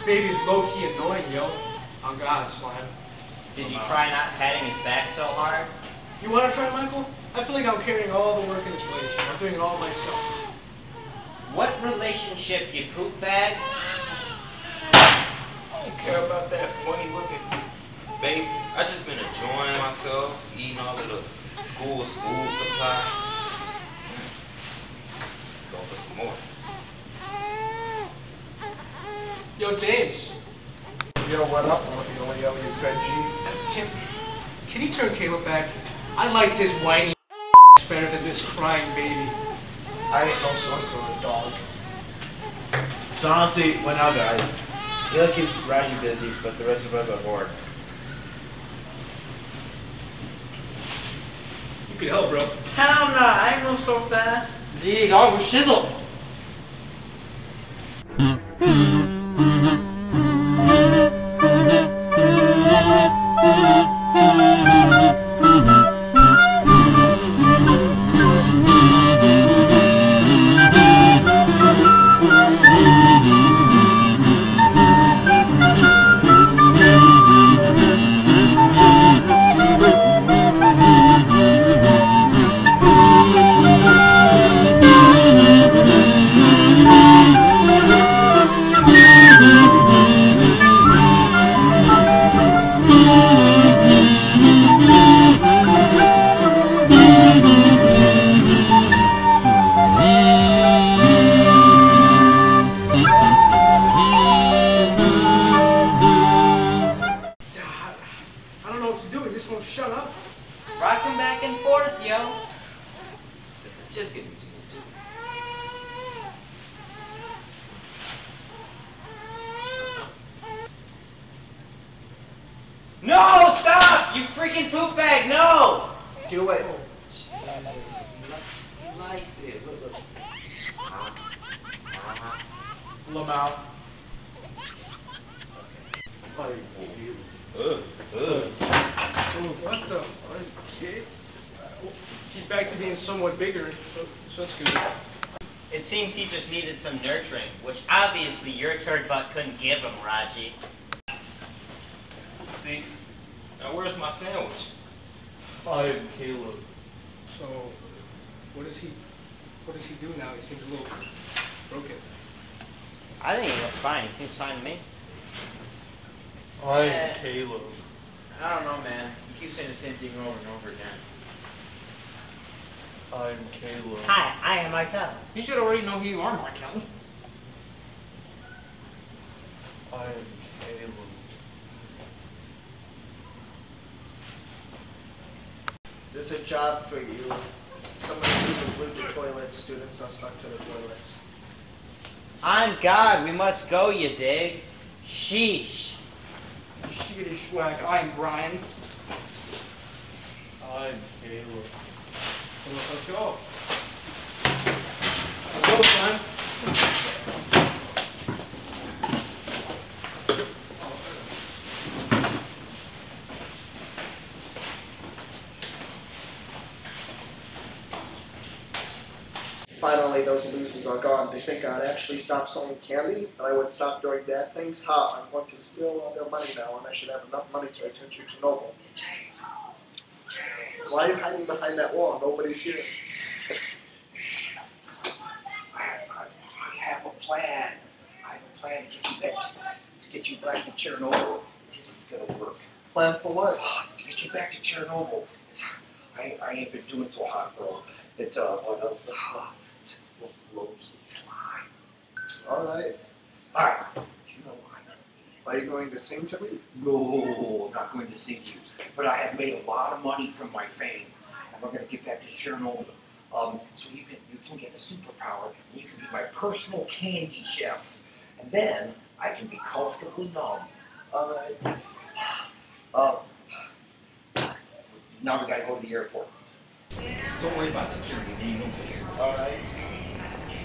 This baby's low-key annoying, yo. On God, Slime. Did you try not patting his back so hard? You wanna try, Michael? I feel like I'm carrying all the work in this relationship. I'm doing it all myself. What relationship, you poop bag? I don't care about that funny looking baby. I just been enjoying myself, eating all of the school's food supply. Go for some more. Yo, James. Yo, what up, Yo, yo, you good G? Can, can you turn Caleb back? I like this whiny better than this crying baby. I ain't no source of a dog. So honestly, when now guys, Gil keeps Raji busy, but the rest of us are bored. You could help, bro. Hell no, I move so fast. Gee, dog, we're shizzle. Freaking poop bag, no! Do it. He likes it. Look, look. Lamau. Ugh, ugh. What the? He's back to being somewhat bigger, so, so that's good. It seems he just needed some nurturing, which obviously your turd butt couldn't give him, Raji. See? Now where's my sandwich? I am Caleb. So, what does he, what does he do now? He seems a little broken. I think he looks fine. He seems fine to me. I am uh, Caleb. I don't know, man. You keep saying the same thing over and over again. I'm Caleb. Hi, I am Markel. You should already know who you are, Markel. I am Caleb. There's a job for you. Somebody who glued the toilets, students are stuck to the toilets. I'm God. We must go, you dig? Sheesh. Shiggity swag. I'm Brian. I'm Caleb. Let's go. Let's go, son. Finally, those losers are gone. They think I'd actually stop selling candy, and I would stop doing bad things. Ha! I'm going to steal all their money now, and I should have enough money to return you to Noble. Why are you hiding behind that wall? Nobody's here. I, have a plan. I have a plan to get you back to get you back to Chernobyl. This is gonna work. Plan for what? To get you back to Chernobyl. It's, I, I ain't been doing so hot, bro. It's uh, one of the uh, it's low key slime. All right. All right. You know why? Are you going to sing to me? No, I'm not going to sing you. But I have made a lot of money from my fame, and we're going to get back to Chernobyl. Um, so you can you can get a superpower, and you can be my personal candy chef, and then I can be comfortably numb. All right. Uh, now we gotta go to the airport. Don't worry about security, they ain't nobody here. All right.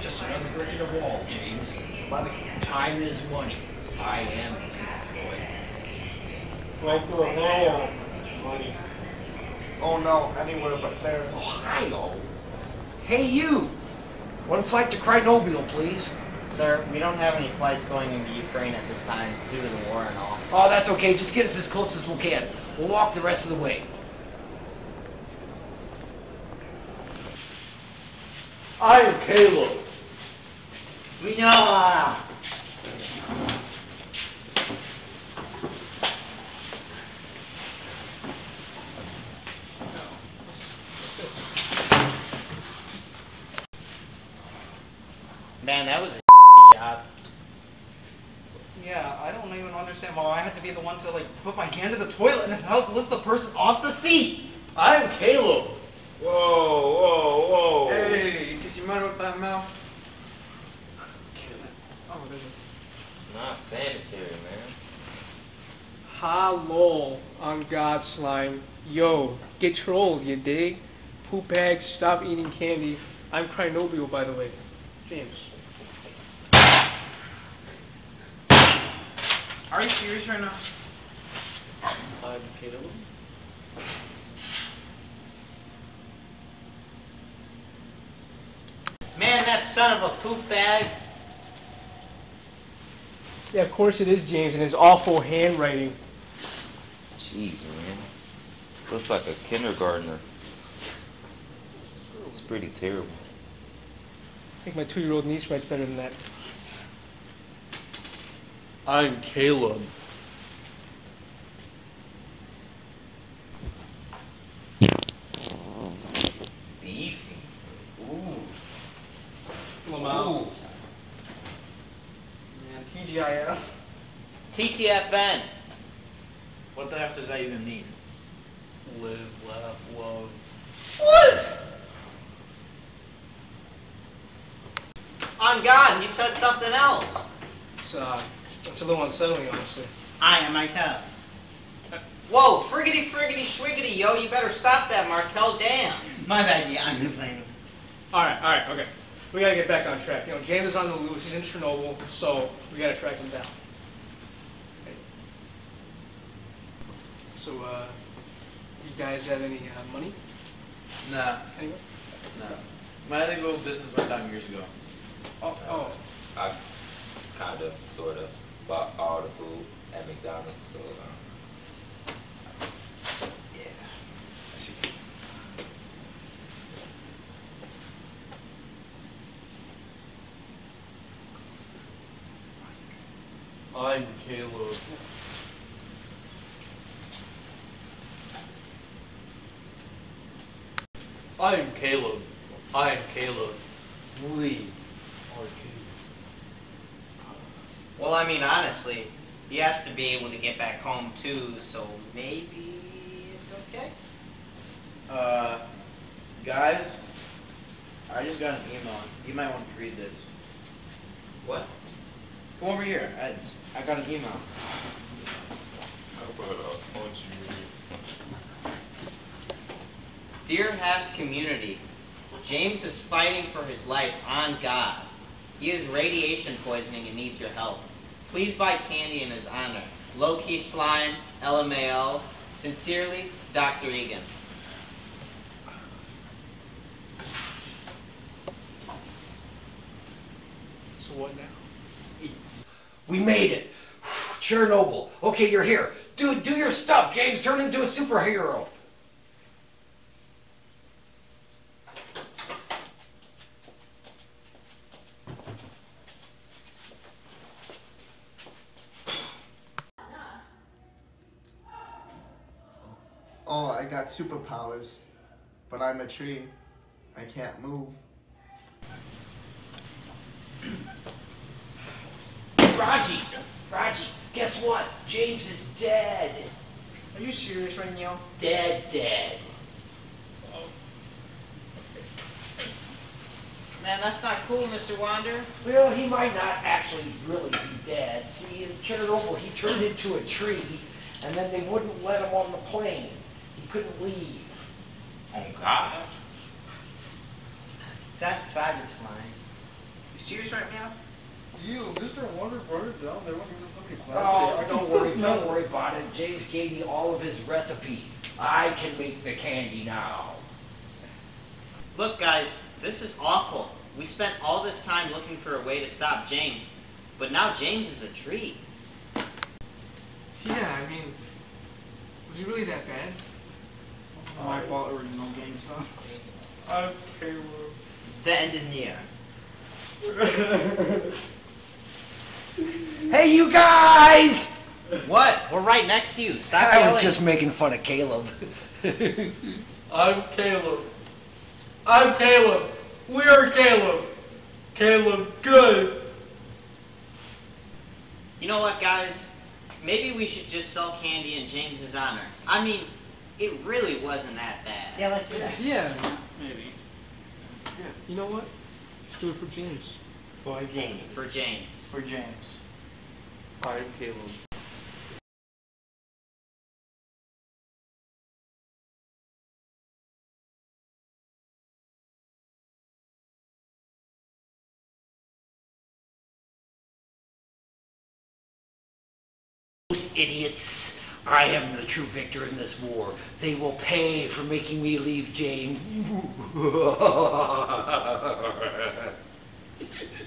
Just another brick in the wall, James. Money. Time is money. I am Floyd. Right through a wall. Money. Oh no, anywhere but there. Ohio? Hey, you! One flight to Chernobyl, please. Sir, we don't have any flights going into Ukraine at this time due to the war and all. Oh, that's okay. Just get us as close as we can. We'll walk the rest of the way. I am Caleb. We know. Man, that was a job. Yeah, I don't even understand why I had to be the one to like put my hand in the toilet and help lift the person off the seat. I am Caleb. Whoa, whoa, whoa. Hey, you kiss your mother with that mouth? Oh, there's a Not sanitary, man. Hello on God slime. Yo, get trolled, you dig? Poop bag, stop eating candy. I'm Chernobyl, by the way. James. Are you serious right now? I'm Caleb. Man, that son of a poop bag. Yeah, of course it is James and his awful handwriting. Jeez, man. Looks like a kindergartner. It's pretty terrible. I think my two-year-old niece writes better than that. I'm Caleb. Beefy. Ooh. Lamau. Man, TGIF. TTFN. What the F does that even mean? Live, laugh, love. What? On God, he said something else. It's, uh, it's a little unsettling, honestly. I am my cap. Whoa, friggity friggity swiggity, yo, you better stop that, Markel, damn. My bad, yeah, I'm playing. All right, all right, okay. We gotta get back on track. You know, James is on the loose. He's in Chernobyl, so we gotta track him down. So, uh, you guys have any uh, money? Nah, Anyone? nah. My illegal business went down years ago. Oh, oh. I kind of, sort of, bought all the food at McDonald's, so, um, yeah. I see. I'm Caleb. I am Caleb. I am Caleb. We are Caleb. Well, I mean, honestly, he has to be able to get back home too, so maybe it's okay. Uh, guys, I just got an email. You might want to read this. What? Come over here. I, I got an email. How about I'll punch you? Dear Haas community, James is fighting for his life on God. He is radiation poisoning and needs your help. Please buy candy in his honor. Low key slime, LMAO. Sincerely, Dr. Egan. So what now? We made it. Chernobyl. Okay, you're here. Do do your stuff, James. Turn into a superhero. Oh, I got superpowers, but I'm a tree. I can't move. Raji, Raji, guess what? James is dead. Are you serious right now? Dead, dead. Man, that's not cool, Mr. Wander. Well, he might not actually really be dead. See, in Chernobyl, he turned into a tree, and then they wouldn't let him on the plane. He couldn't leave. Oh, God. That's fabulous, mine. You serious right now? You, Mr. Wonder brought oh, it down there when he was looking Oh, don't worry, don't worry about it. James gave me all of his recipes. I can make the candy now. Look, guys, this is awful. We spent all this time looking for a way to stop James, but now James is a tree. Yeah, I mean, was he really that bad? My fault, original gangsta. I'm Caleb. The end is near. Hey, you guys! What? We're right next to you. Stop I yelling. was just making fun of Caleb. I'm Caleb. I'm Caleb. We're Caleb. Caleb, good. You know what, guys? Maybe we should just sell candy in James's honor. I mean, it really wasn't that bad. Yeah, let's do that. Yeah. Maybe. You know what? Let's do it for James. For James. For James. For James. I'm Caleb. Those idiots. I am the true victor in this war. They will pay for making me leave Jane.